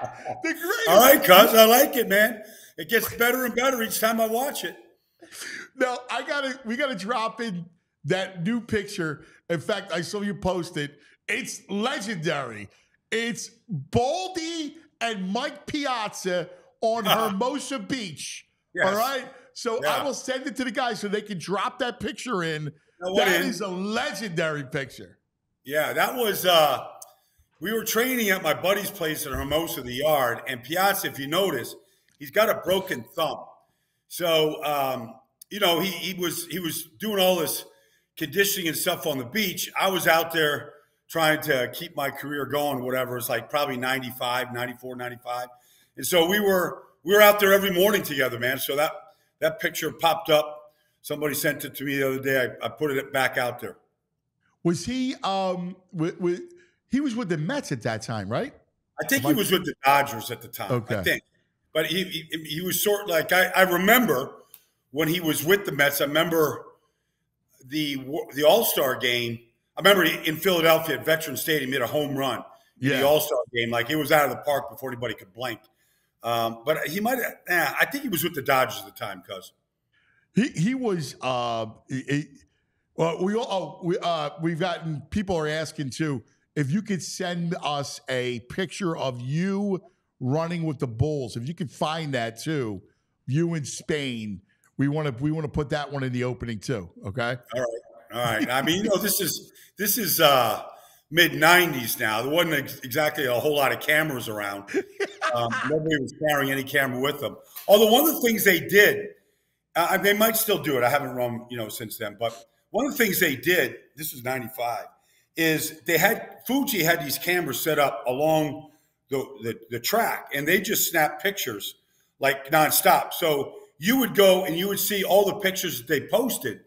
the greatest. All right, cuz I like it, man. It gets better and better each time I watch it. No, I gotta. We gotta drop in that new picture. In fact, I saw you post it. It's legendary. It's Baldy and Mike Piazza on Hermosa Beach. Yes. All right. So I will send it to the guys so they can drop that picture in. That is a legendary picture. Yeah, that was uh we were training at my buddy's place in Hermosa, the yard, and Piazza, if you notice, he's got a broken thumb. So um, you know, he he was he was doing all this conditioning and stuff on the beach. I was out there trying to keep my career going, whatever. It's like probably 95, 94, 95. And so we were we were out there every morning together, man. So that that picture popped up. Somebody sent it to me the other day. I, I put it back out there. Was he um with, with he was with the Mets at that time, right? I think he was with the Dodgers at the time. Okay. I think, but he he, he was sort of like I, I remember when he was with the Mets. I remember the the All Star game. I remember in Philadelphia at Veteran Stadium, he hit a home run in Yeah. the All Star game. Like it was out of the park before anybody could blink. Um, but he might. have Nah, I think he was with the Dodgers at the time, cuz. He he was uh he- he- well we all oh, we uh we've gotten people are asking too if you could send us a picture of you running with the Bulls if you could find that too you in Spain we want to we want to put that one in the opening too okay All right. All right. I mean, you know, this is this is uh mid '90s now. There wasn't ex- exactly a whole lot of cameras around. Um, nobody was carrying any camera with them. Although one of the things they did, uh, they might still do it. I haven't run, you know, since then. But one of the things they did, this was '95, is they had Fuji had these cameras set up along the, the the track, and they just snapped pictures like nonstop. So you would go and you would see all the pictures that they posted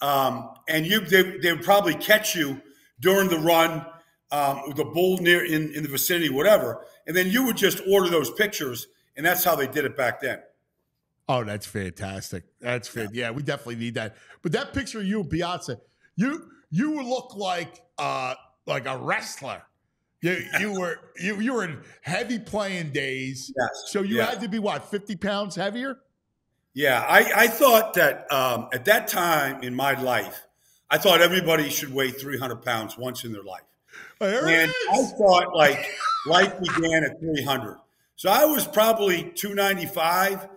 um, and you they, they would probably catch you during the run um, with the bull near in, in the vicinity, whatever, and then you would just order those pictures, and that's how they did it back then. oh that's fantastic that's fit yeah. we definitely need that but that picture of you Piazza you you look like uh like a wrestler you you were you you were in heavy playing days Yes. So you Yeah. had to be what, 50 pounds heavier? Yeah, I, I thought that um, at that time in my life, I thought everybody should weigh 300 pounds once in their life. There And I thought like life began at 300. So I was probably 295,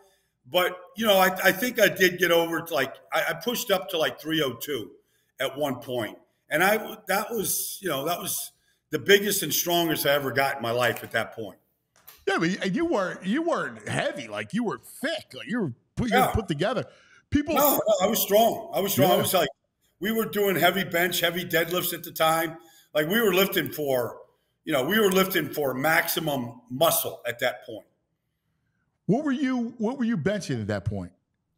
but you know, I, I think I did get over to like, I, I pushed up to like 302 at one point. And I, that was, you know, that was the biggest and strongest I ever got in my life at that point. Yeah, but you weren't you weren't heavy, like you were thick, like you were put, Yeah. put together. People No, no, I was strong. I was strong. I was like, we were doing heavy bench, heavy deadlifts at the time. Like we were lifting for, you know, we were lifting for maximum muscle at that point. what were you what were you benching at that point?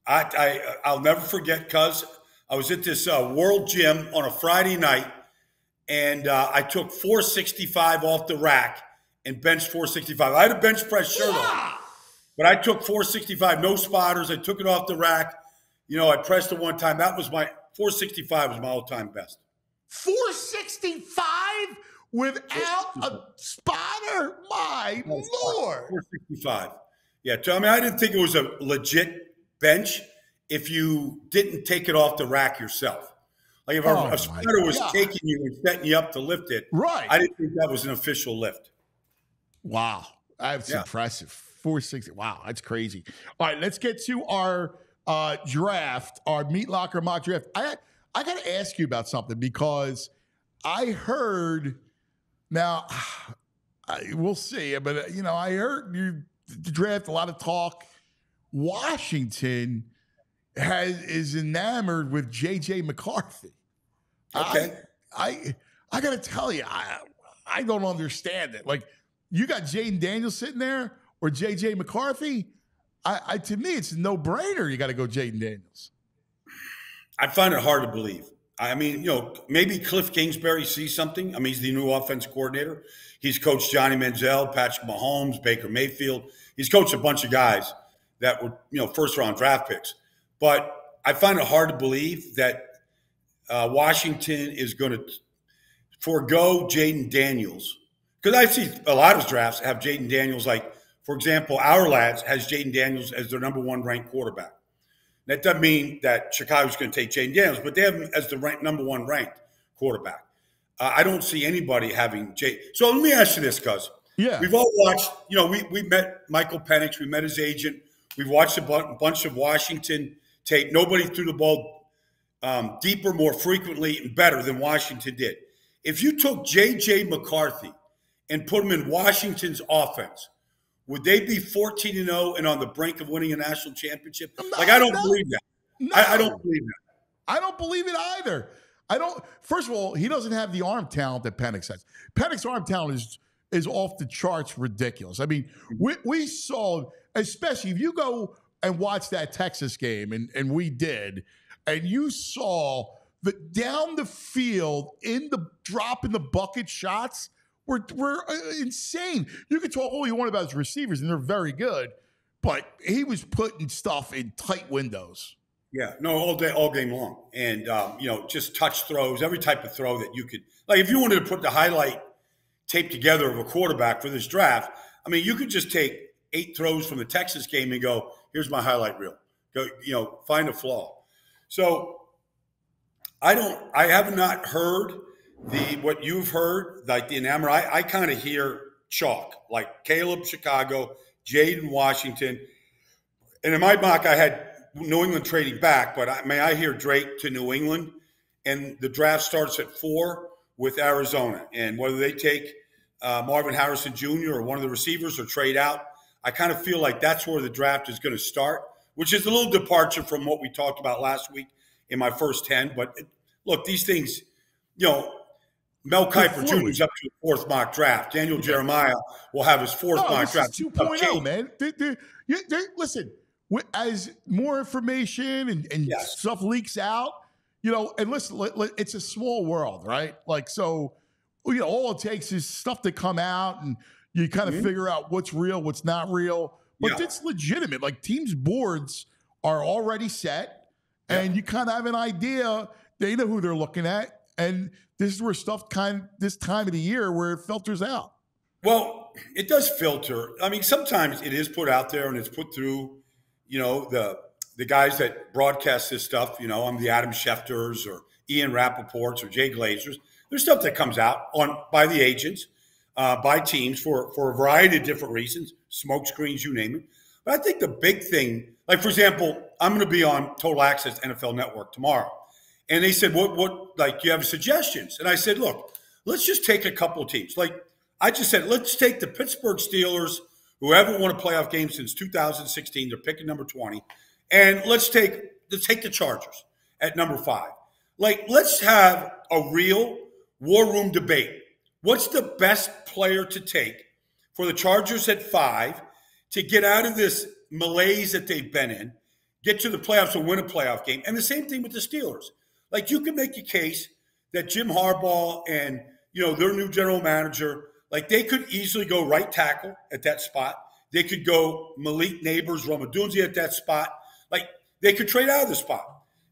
I, I I'll never forget, cuz I was at this uh, World Gym on a Friday night, and uh, I took 465 off the rack and benched 465. I had a bench press shirt on, but I took 465, no spotters. I took it off the rack. You know, I pressed it one time. That was my 465 was my all time best. 465 without a spotter? My lord. 465. Yeah, I mean, I didn't think it was a legit bench if you didn't take it off the rack yourself. Like if a- Oh, my a spider was God. taking you and setting you up to lift it, Right. I didn't think that was an official lift. Wow. That's Yeah. impressive. 460. Wow, that's crazy. All right, let's get to our uh, draft, our meat locker mock draft. I I got to ask you about something because I heard now I, we'll see, but uh, you know, I heard you draft a lot of talk. Washington has is enamored with JJ McCarthy. Okay. I I, I got to tell you, I I don't understand it. Like you got Jayden Daniels sitting there or JJ McCarthy. I, I to me, it's a no brainer. You got to go Jayden Daniels. I find it hard to believe. I mean, you know, maybe Kliff Kingsbury sees something. I mean, he's the new offense coordinator. He's coached Johnny Manziel, Patrick Mahomes, Baker Mayfield. He's coached a bunch of guys that were, you know, first round draft picks. But I find it hard to believe that uh, Washington is going to forego Jayden Daniels because I see a lot of drafts have Jayden Daniels. Like, for example, our lads has Jayden Daniels as their number one ranked quarterback. That doesn't mean that Chicago's going to take Jayden Daniels, but they have him as the rank, number one ranked quarterback. Uh, I don't see anybody having Jay. So let me ask you this, cuz. Yeah. We've all watched, you know, we, we met Michael Penix, we met his agent. We've watched a bunch of Washington tape. Nobody threw the ball um, deeper, more frequently, and better than Washington did. If you took J.J. McCarthy and put him in Washington's offense, would they be 14 and 0 and on the brink of winning a national championship? No, like, I don't no, believe that. No. I, I don't believe that. I don't believe it either. I don't. First of all, he doesn't have the arm talent that Penix has. Penix's arm talent is is off the charts, ridiculous. I mean, we we saw, especially if you go and watch that Texas game, and and we did, and you saw the down the field in the drop in the bucket shots were were uh, insane. You can talk all you want about his receivers, and they're very good, but he was putting stuff in tight windows. Yeah, no, all day, all game long, and um, you know, just touch throws, every type of throw that you could. Like, if you wanted to put the highlight tape together of a quarterback for this draft, I mean, you could just take eight throws from the Texas game and go, "Here's my highlight reel." Go, you know, find a flaw. So, I don't, I have not heard the what you've heard, like the enamor. I, I kind of hear chalk, like Caleb Chicago, Jayden Washington, and in my mock, I had New England trading back, but I, may I hear Drake to New England, and the draft starts at four with Arizona, and whether they take uh, Marvin Harrison Jr. or one of the receivers or trade out, I kind of feel like that's where the draft is going to start, which is a little departure from what we talked about last week in my first ten. But it, look, these things, you know, Mel Kiper Jr. is up to the fourth mock draft. Daniel Jeremiah will have his fourth no, mock draft. 2.0, man. They, they, they, listen, as more information and, and yes. stuff leaks out, you know, and listen, it's a small world, right? Like, so, you know, all it takes is stuff to come out and you kind of mm-hmm. figure out what's real, what's not real. But yeah. it's legitimate. Like, teams' boards are already set, yeah. and you kind of have an idea. They know who they're looking at. And this is where stuff kind of this time of the year where it filters out. Well, it does filter. I mean, sometimes it is put out there and it's put through you know, the the guys that broadcast this stuff, you know, I'm the Adam Schefters or Ian Rappaports or Jay Glazers. There's stuff that comes out on by the agents, uh, by teams for for a variety of different reasons, smoke screens, you name it. But I think the big thing, like for example, I'm going to be on Total Access NFL Network tomorrow, and they said, "What what like you have suggestions?" And I said, "Look, let's just take a couple teams. Like I just said, let's take the Pittsburgh Steelers." who haven't won a playoff game since 2016, they're picking number 20. And let's take let's take the Chargers at number five. Like, let's have a real war room debate. What's the best player to take for the Chargers at five to get out of this malaise that they've been in, get to the playoffs and win a playoff game? And the same thing with the Steelers. Like, you can make a case that Jim Harbaugh and you know their new general manager like they could easily go right tackle at that spot. They could go Malik Nabers, Rome Odunze at that spot. Like they could trade out of the spot.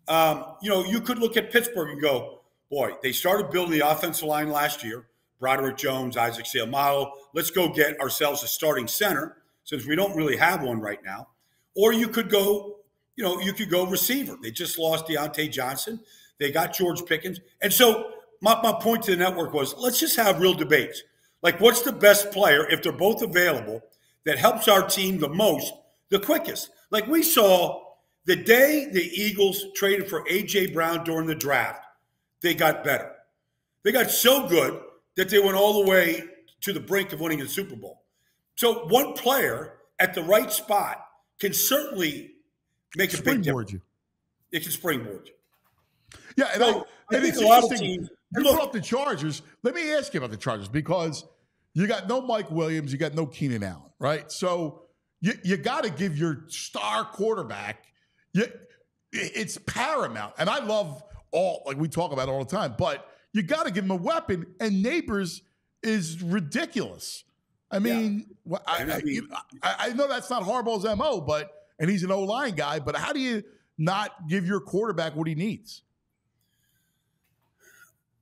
Um, you know, you could look at Pittsburgh and go, boy, they started building the offensive line last year. Broderick Jones, Isaac Seumalo. Let's go get ourselves a starting center since we don't really have one right now. Or you could go, you know, you could go receiver. They just lost Diontae Johnson. They got George Pickens. And so my, my point to the network was let's just have real debates. Like, what's the best player, if they're both available, that helps our team the most, the quickest? Like, we saw the day the Eagles traded for A.J. Brown during the draft, they got better. They got so good that they went all the way to the brink of winning the Super Bowl. So, one player at the right spot can certainly make a big difference. You. It can springboard you. Yeah, and, so, I, and it's interesting. You look, up the Chargers. Let me ask you about the Chargers because you got no Mike Williams, you got no Keenan Allen, right? So you, you got to give your star quarterback. You, it's paramount, and I love all like we talk about all the time, but you got to give him a weapon. And Nabers is ridiculous. I mean, yeah. I, I, mean I, I, know that's not Harbaugh's mo, but and he's an O line guy. But how do you not give your quarterback what he needs?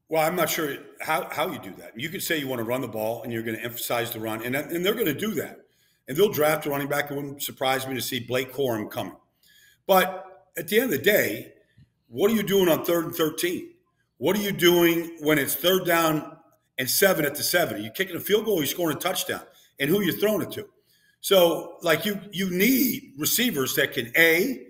Well, I'm not sure how, how you do that. You could say you want to run the ball and you're going to emphasize the run, and, and they're going to do that. And they'll draft a running back. It wouldn't surprise me to see Blake Corum coming. But at the end of the day, what are you doing on third and 13? What are you doing when it's third down and seven at the seven? Are you kicking a field goal? Or are you scoring a touchdown? And who are you throwing it to? So, like you, you need receivers that can a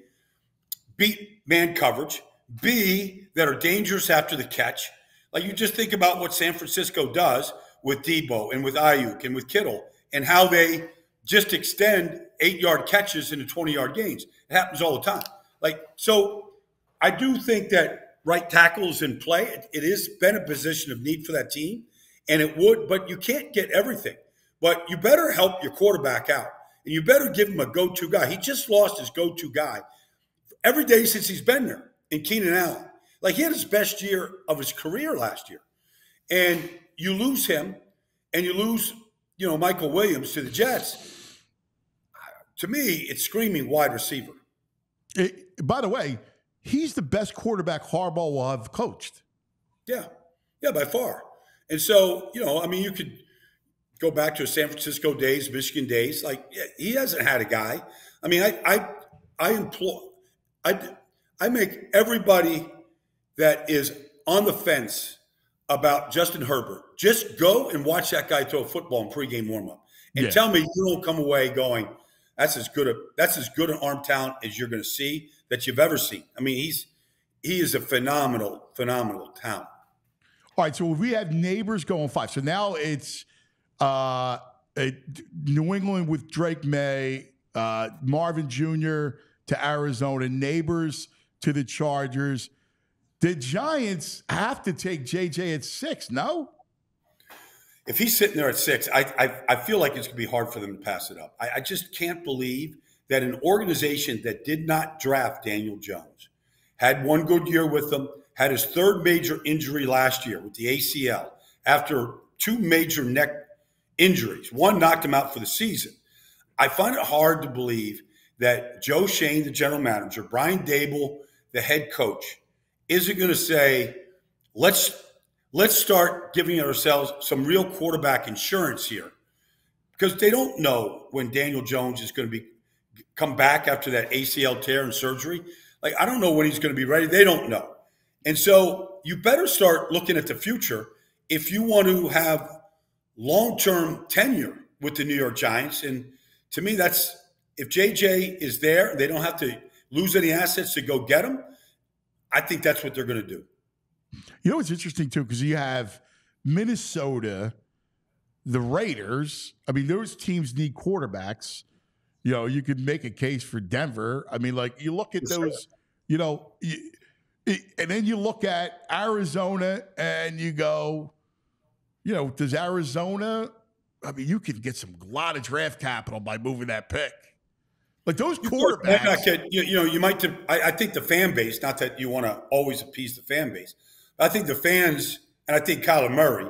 beat man coverage, b that are dangerous after the catch. Like you just think about what San Francisco does with Deebo and with Aiyuk and with Kittle, and how they just extend eight yard catches into twenty yard gains. It happens all the time. Like so, I do think that right tackles in play. It, it has been a position of need for that team, and it would, but you can't get everything. But you better help your quarterback out, and you better give him a go to guy. He just lost his go to guy every day since he's been there in Keenan Allen. Like he had his best year of his career last year, and you lose him, and you lose, you know, Michael Williams to the Jets. To me, it's screaming wide receiver. It, by the way, he's the best quarterback Harbaugh will have coached. Yeah, yeah, by far. And so, you know, I mean, you could go back to San Francisco days, Michigan days. Like he hasn't had a guy. I mean, I I I employ I I make everybody that is on the fence about Justin Herbert just go and watch that guy throw a football in pregame warmup and yeah. tell me you don't come away going that's as good a that's as good an arm talent as you're going to see that you've ever seen. I mean, he's he is a phenomenal phenomenal talent. All right, so we have Nabers going five. So now it's uh, New England with Drake Maye, uh, Marvin Jr. to Arizona, Nabers to the Chargers. The Giants have to take JJ at six, no? If he's sitting there at six, I, I, I feel like it's to be hard for them to pass it up. I, I just can't believe that an organization that did not draft Daniel Jones had one good year with them, had his third major injury last year with the ACL after two major neck injuries. One knocked him out for the season. I find it hard to believe that Joe Schoen, the general manager, Brian Daboll, the head coach, isn't going to say, let's let's start giving ourselves some real quarterback insurance here. Because they don't know when Daniel Jones is going to be come back after that ACL tear and surgery. Like I don't know when he's going to be ready. They don't know. And so you better start looking at the future if you want to have long-term tenure with the New York Giants. And to me, that's if JJ is there, they don't have to lose any assets to go get him. I think that's what they're going to do. You know what's interesting too, because you have Minnesota, the Raiders. I mean, those teams need quarterbacks. You know, you could make a case for Denver. I mean, like you look at those, you know, you, and then you look at Arizona and you go, you know, does Arizona? I mean, you can get some lot of draft capital by moving that pick. Like those quarterbacks, get, you, you, know, you might. I, I think the fan base. Not that you want to always appease the fan base. I think the fans, and I think Kyler Murray,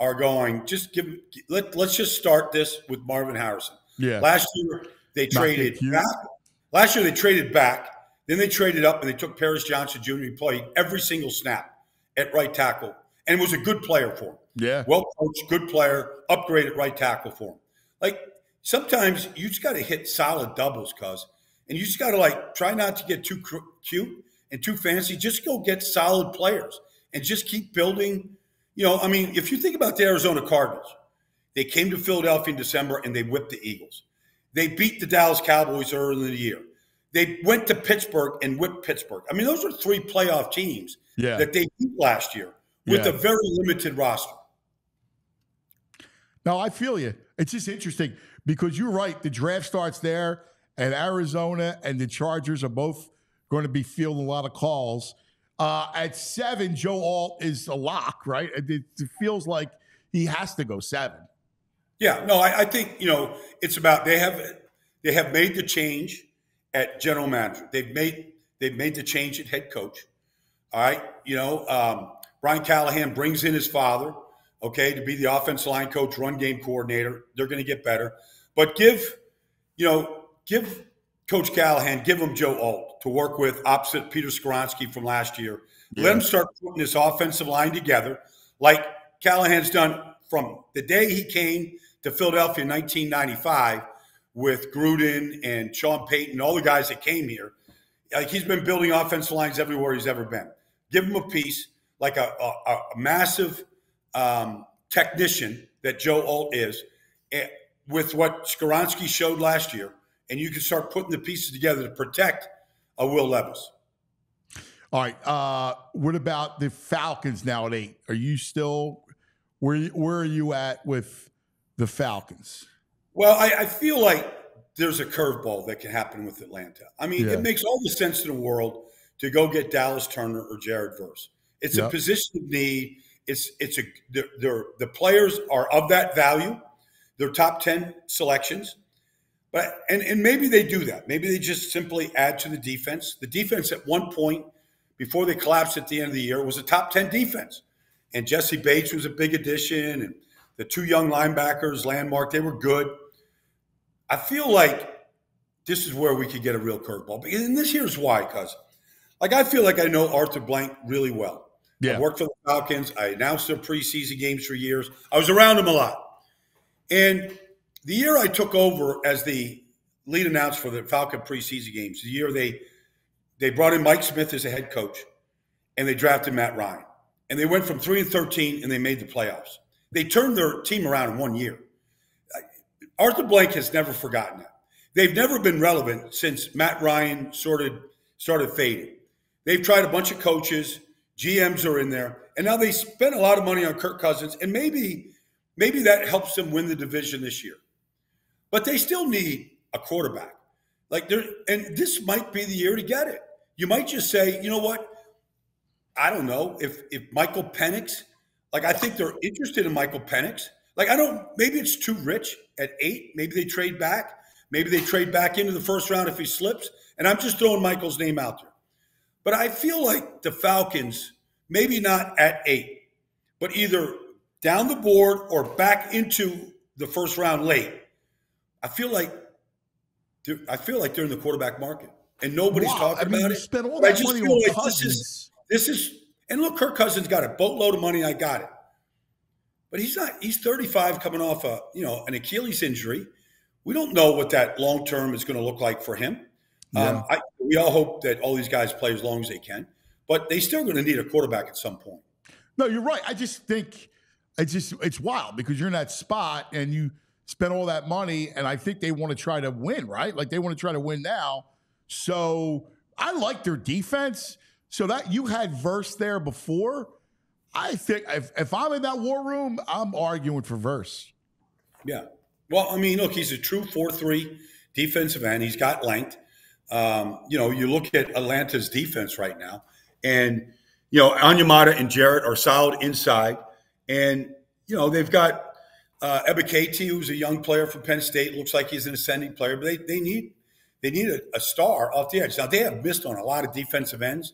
are going. Just give. Let Let's just start this with Marvin Harrison. Yeah. Last year they traded back. Last year they traded back. Then they traded up and they took Paris Johnson Jr. He played every single snap at right tackle and was a good player for him. Yeah. Well coached, good player, upgraded right tackle for him. Like sometimes you just got to hit solid doubles, cuz, and you just got to like try not to get too cute and too fancy. Just go get solid players and just keep building. You know, I mean, if you think about the Arizona Cardinals, they came to Philadelphia in December and they whipped the Eagles. They beat the Dallas Cowboys early in the year. They went to Pittsburgh and whipped Pittsburgh. I mean, those are three playoff teams yeah. that they beat last year with yeah. a very limited roster. No, I feel you. It's just interesting because you're right. The draft starts there, and Arizona and the Chargers are both going to be fielding a lot of calls. Uh, at seven, Joe Alt is a lock, right? It, it, feels like he has to go seven. Yeah, no, I, I, think you know it's about they have they have made the change at general manager. They've made they've made the change at head coach. All right, you know um, Brian Callahan brings in his father okay, to be the offense line coach, run game coordinator. They're going to get better. But give, you know, give Coach Callahan, give him Joe Alt to work with opposite Peter Skoronski from last year. Yeah. Let him start putting this offensive line together, like Callahan's done from the day he came to Philadelphia in 1995 with Gruden and Sean Payton, all the guys that came here. Like he's been building offensive lines everywhere he's ever been. Give him a piece, like a, a, a massive um, technician that Joe Alt is, eh, with what Skoronski showed last year, and you can start putting the pieces together to protect a Will Levis. All right. Uh, what about the Falcons now at eight? Are you still where? Where are you at with the Falcons? Well, I, I feel like there's a curveball that can happen with Atlanta. I mean, yeah. it makes all the sense in the world to go get Dallas Turner or Jared Verse. It's yep. a position of need. It's it's a they're, they're, the players are of that value. They're top ten selections, but and and maybe they do that. Maybe they just simply add to the defense. The defense at one point before they collapsed at the end of the year was a top ten defense, and Jessie Bates was a big addition, and the two young linebackers, Landmark, they were good. I feel like this is where we could get a real curveball. And this here's why, cuz like I feel like I know Arthur Blank really well. Yeah. I worked for the Falcons. I announced their preseason games for years. I was around them a lot. And the year I took over as the lead announcer for the Falcon preseason games, the year they they brought in Mike Smith as a head coach, and they drafted Matt Ryan, and they went from three and thirteen, and they made the playoffs. They turned their team around in one year. Arthur Blank has never forgotten that. They've never been relevant since Matt Ryan started started fading. They've tried a bunch of coaches, GMs are in there, and now they spent a lot of money on Kirk Cousins, and maybe maybe that helps them win the division this year. But they still need a quarterback. Like there, and this might be the year to get it. You might just say, you know what? I don't know if if Michael Penix, like I think they're interested in Michael Penix. Like I don't, maybe it's too rich at eight. Maybe they trade back. Maybe they trade back into the first round if he slips. And I'm just throwing Michael's name out there. But I feel like the Falcons, maybe not at eight, but either down the board or back into the first round late. I feel like I feel like they're in the quarterback market, and nobody's wow. talking I mean, about it. Spent all that money on like Cousins. This is, this is, and look, Kirk Cousins got a boatload of money. I got it, but he's not. He's 35, coming off a you know an Achilles injury. We don't know what that long term is going to look like for him. Yeah. Um, I, we all hope that all these guys play as long as they can, but they still going to need a quarterback at some point. No, you're right. I just think it's just it's wild because you're in that spot and you spent all that money, and I think they want to try to win, right? Like they want to try to win now. So I like their defense. So that you had Verse there before. I think if, if I'm in that war room, I'm arguing for Verse. Yeah. Well, I mean, look, he's a true 4 3 defensive end. He's got length. Um, you know, you look at Atlanta's defense right now, and, you know, Onyemata and Jarrett are solid inside. And, you know, they've got uh, Ebiketie, who's a young player from Penn State, looks like he's an ascending player, but they, they need they need a, a, star off the edge. Now, they have missed on a lot of defensive ends.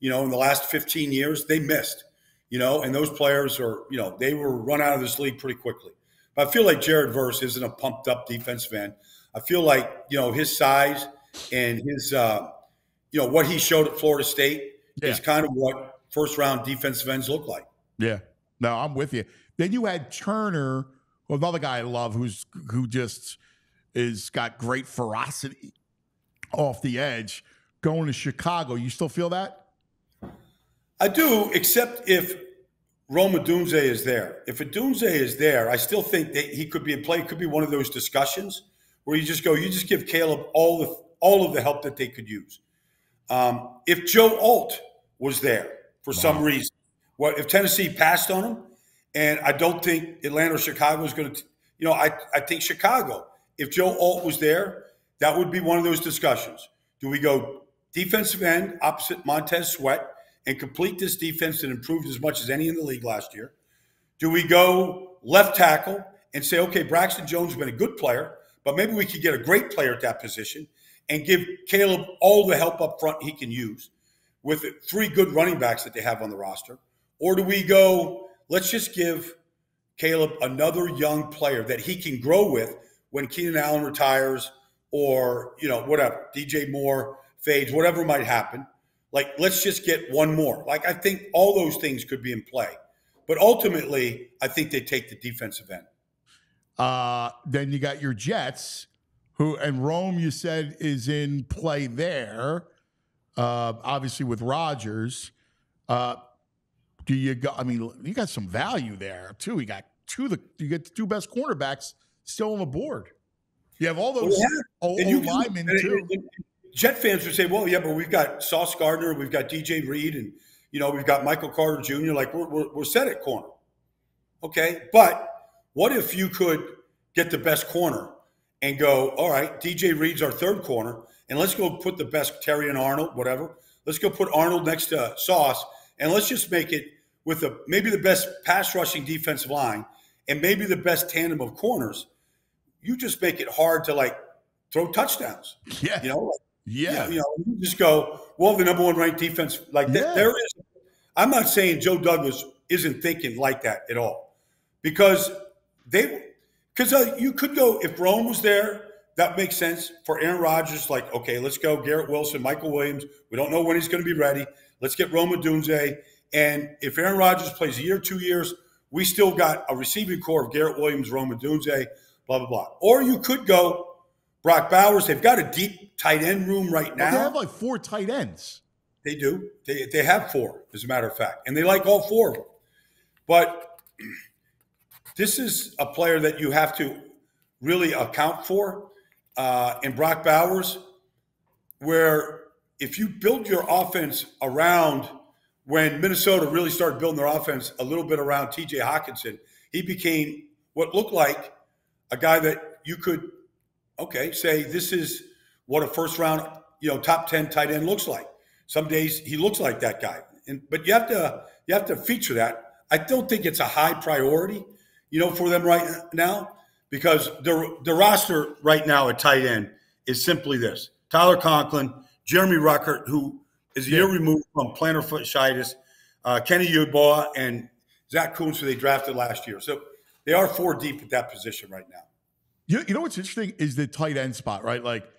You know, in the last 15 years, they missed, you know, and those players are, you know, they were run out of this league pretty quickly. But I feel like Jared Verse isn't a pumped up defensive end. I feel like, you know, his size and his, uh, you know, what he showed at Florida State yeah. is kind of what first round defensive ends look like. Yeah. No, I'm with you. Then you had Turner – another guy I love who's who just is got great ferocity off the edge going to Chicago. You still feel that? I do, except if Rome Odunze is there. If Odunze is there, I still think that he could be a play. Could be one of those discussions where you just go, you just give Caleb all the all of the help that they could use. Um, if Joe Alt was there for wow. some reason, what if Tennessee passed on him? And I don't think Atlanta or Chicago is going to, you know, I, I think Chicago, if Joe Alt was there, that would be one of those discussions. Do we go defensive end opposite Montez Sweat and complete this defense that improved as much as any in the league last year? Do we go left tackle and say, okay, Braxton Jones has been a good player, but maybe we could get a great player at that position and give Caleb all the help up front he can use with three good running backs that they have on the roster? Or do we go let's just give Caleb another young player that he can grow with when Keenan Allen retires or, you know, whatever, DJ Moore fades, whatever might happen. Like, let's just get one more. Like, I think all those things could be in play. But ultimately, I think they take the defensive end. Uh, then you got your Jets, who and Rome. You said is in play there. Uh, obviously with Rodgers. Uh, do you go? I mean, you got some value there too. You got two the you get the two best cornerbacks still on the board. You have all those yeah. old, And you old can- linemen too. and Jet fans would say, "Well, yeah, but we've got Sauce Gardner, we've got DJ Reed, and you know we've got Michael Carter Jr. Like we're we're, we're set at corner, okay? But what if you could get the best corner and go, all right, DJ Reed's our third corner, and let's go put the best Terrion Arnold, whatever. Let's go put Arnold next to Sauce, and let's just make it with a maybe the best pass rushing defensive line and maybe the best tandem of corners. You just make it hard to like throw touchdowns. Yeah, You know, like, yeah. you know, you just go, well, the number one ranked defense like that. Yeah. There is. I'm not saying Joe Douglas isn't thinking like that at all, because they, because uh, you could go if Rome was there. That makes sense for Aaron Rodgers. Like, okay, let's go. Garrett Wilson, Michael Williams. We don't know when he's going to be ready. Let's get Rome Odunze. And if Aaron Rodgers plays a year, two years, we still got a receiving core of Garrett Williams, Rome Odunze, blah blah blah. Or you could go Brock Bowers. They've got a deep tight end room right But now. they have like four tight ends. They do. They, they have four, as a matter of fact, and they like all four of them. But this is a player that you have to really account for uh, in Brock Bowers, where if you build your offense around when Minnesota really started building their offense a little bit around TJ Hockenson, he became what looked like a guy that you could, okay, say this is what a first round, you know, top 10 tight end looks like. Some days he looks like that guy. And but you have to you have to feature that. I don't think it's a high priority, you know, for them right now because the the roster right now at tight end is simply this: Tyler Conklin, Jeremy Ruckert, who is a year removed from plantar fasciitis, uh, Kenny Yeboah, and Zach Kuntz, who they drafted last year. So they are four deep at that position right now. You, you know what's interesting is the tight end spot, right? Like,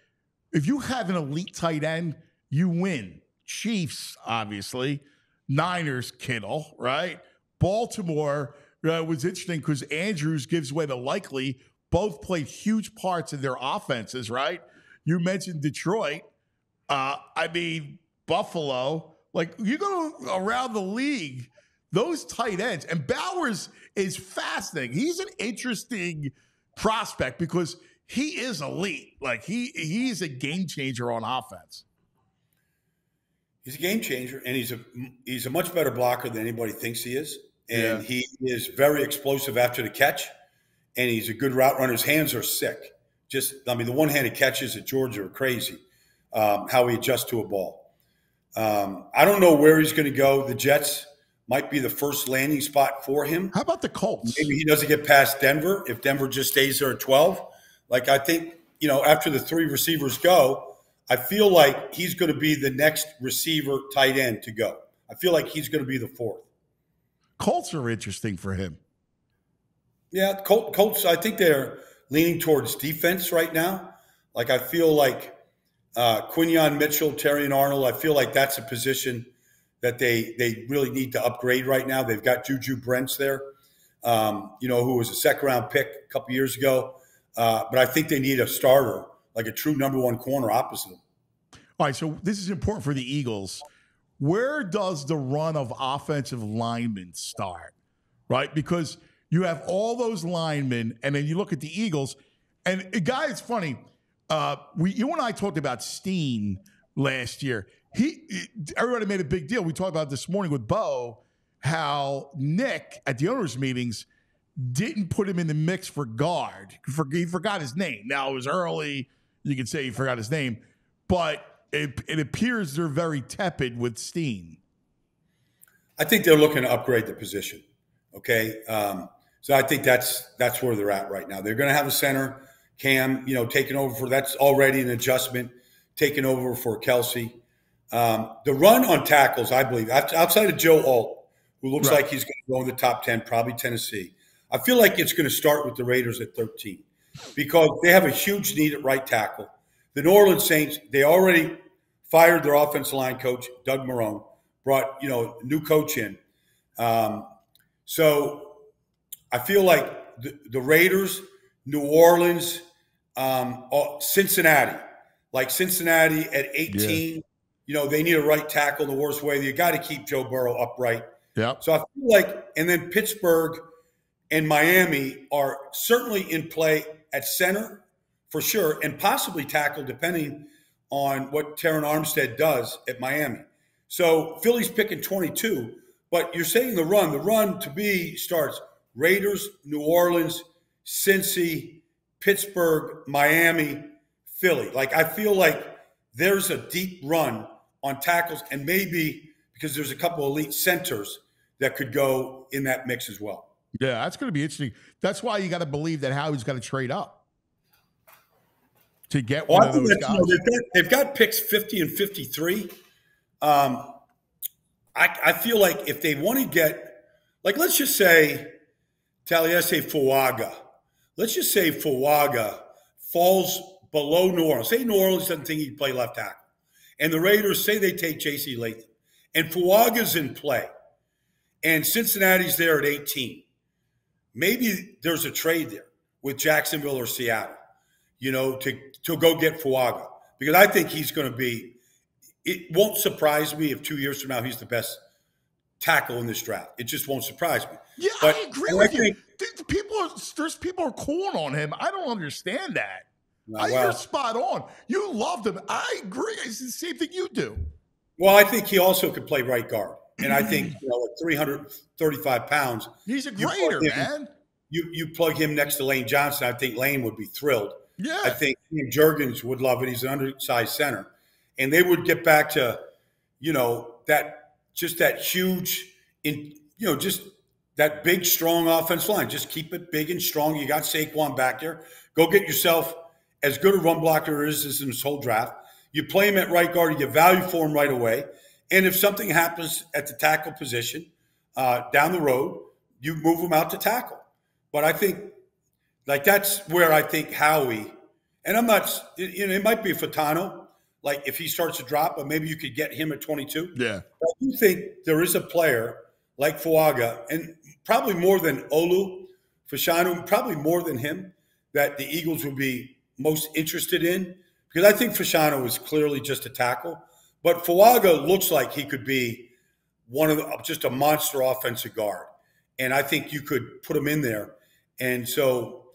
if you have an elite tight end, you win. Chiefs, obviously. Niners, Kittle, right? Baltimore uh, was interesting because Andrews gives away the likely. Both played huge parts in their offenses, right? You mentioned Detroit. Uh, I mean, Buffalo. Like, you go around the league, those tight ends, and Bowers is fascinating. He's an interesting prospect because he is elite. Like he he's a game changer on offense. He's a game changer, and he's a he's a much better blocker than anybody thinks he is. And Yeah. he is very explosive after the catch, and he's a good route runner. His hands are sick. Just I mean, the one handed catches at Georgia are crazy. Um, how he adjusts to a ball. Um, I don't know where he's going to go. The Jets might be the first landing spot for him. How about the Colts? Maybe he doesn't get past Denver if Denver just stays there at 12. Like, I think, you know, after the three receivers go, I feel like he's going to be the next receiver tight end to go. I feel like he's going to be the fourth. Colts are interesting for him. Yeah, Col- Colts, I think they're leaning towards defense right now. Like, I feel like uh, Quinyon Mitchell, Terrion Arnold, I feel like that's a position that they they really need to upgrade right now. They've got Juju Brents there, um, you know, who was a second round pick a couple years ago. Uh, but I think they need a starter, like a true number one corner opposite. All right, so this is important for the Eagles. Where does the run of offensive linemen start? Right? Because you have all those linemen, and then you look at the Eagles, and a guy, it's funny. Uh, we, you and I talked about Steen last year. He, everybody made a big deal. We talked about this morning with Bo, how Nick at the owners' meetings didn't put him in the mix for guard. He forgot his name. Now it was early. You could say he forgot his name, but it, it appears they're very tepid with Steen. I think they're looking to upgrade the position. Okay, um, so I think that's that's where they're at right now. They're going to have a center, Cam, you know, taking over for that's already an adjustment, taking over for Kelce. Um, the run on tackles, I believe, outside of Joe Alt, who looks Right. like he's going to go in the top ten, probably Tennessee. I feel like it's going to start with the Raiders at 13 because they have a huge need at right tackle. The New Orleans Saints, they already fired their offensive line coach, Doug Marrone, brought, you know, new coach in. Um, so I feel like the, the Raiders, New Orleans, um, uh, Cincinnati, like Cincinnati at 18, yeah. You know, they need a right tackle the worst way. You got to keep Joe Burrow upright. Yeah. So I feel like, and then Pittsburgh and Miami are certainly in play at center for sure, and possibly tackle depending on what Terron Armstead does at Miami. So Philly's picking 22, but you're saying the run. The run to be starts Raiders, New Orleans, Cincy, Pittsburgh, Miami, Philly. Like I feel like there's a deep run on tackles, and maybe because there's a couple elite centers that could go in that mix as well. Yeah, that's going to be interesting. That's why you got to believe that Howie's got to trade up to get well, one of those guys. You know, they've, got, they've, got, picks 50 and 53. Um, I, I feel like if they want to get, like, let's just say Taliese Fuaga, let's just say Fuaga falls below New Orleans. Say New Orleans doesn't think he can play left tackle. And the Raiders say they take J.C. Latham. And Fuaga's in play. And Cincinnati's there at 18. Maybe there's a trade there with Jacksonville or Seattle, you know, to, to go get Fuaga. Because I think he's going to be it won't surprise me if two years from now he's the best tackle in this draft. It just won't surprise me. Yeah, but I agree with I you. people are there's people are calling on him. I don't understand that. Well, you're spot on. You loved him. I agree. It's the same thing you do. Well, I think he also could play right guard, and I think you know at 335 pounds, he's a greater man. You you plug him next to Lane Johnson. I think Lane would be thrilled. Yeah, I think Jurgens would love it. He's an undersized center and they would get back to, you know, that just that huge, in you know, just that big, strong offense line. Just keep it big and strong. You got Saquon back there. Go get yourself as good a run blocker as is in this whole draft. You play him at right guard. You get value for him right away. And if something happens at the tackle position uh, down the road, you move him out to tackle. But I think, like that's where I think Howie, and I'm not, you know, it might be Fautanu, like if he starts to drop, but maybe you could get him at 22. Yeah. But I do think there is a player like Fuaga, and probably more than Olu, Fashanu, probably more than him, that the Eagles would be most interested in. Because I think Fashanu is clearly just a tackle, but Fuaga looks like he could be one of the, just a monster offensive guard. And I think you could put him in there. And so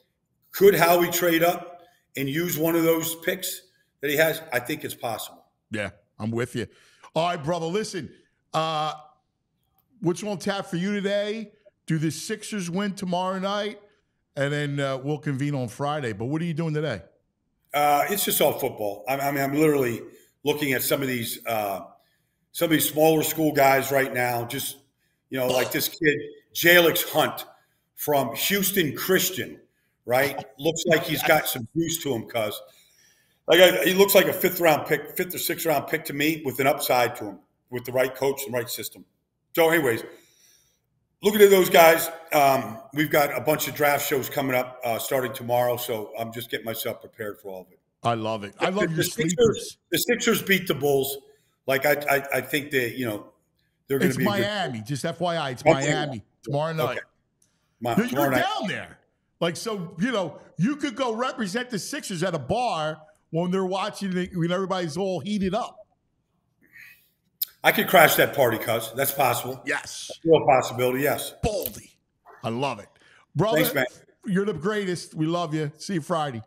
could Howie trade up and use one of those picks? that he has, I think it's possible. Yeah, I'm with you. All right, brother. Listen, uh, what's on tap for you today? Do the Sixers win tomorrow night? And then uh, we'll convene on Friday. But what are you doing today? Uh, it's just all football. I, I, mean, I'm literally looking at some of these uh, some of these smaller school guys right now. Just you know, like this kid Jalyx Hunt from Houston Christian, right? Looks like he's got some juice to him, cuz like I, he looks like a fifth round pick, fifth or sixth round pick to me, with an upside to him, with the right coach and right system. So, anyways, looking at those guys, um, we've got a bunch of draft shows coming up uh, starting tomorrow. So I'm just getting myself prepared for all of it. I love it. I love the, your the Sixers, the Sixers beat the Bulls. Like I, I, I think that you know they're going to be Miami. Good... Just FYI, it's Miami tomorrow night. Okay. My, you're, tomorrow you're night. down there. Like so, you know, you could go represent the Sixers at a bar when they're watching it, when everybody's all heated up. I could crash that party, cuz that's possible. Yes, That's real possibility. Yes, Baldy, I love it, brother. Thanks, man. You're the greatest. We love you. See you Friday.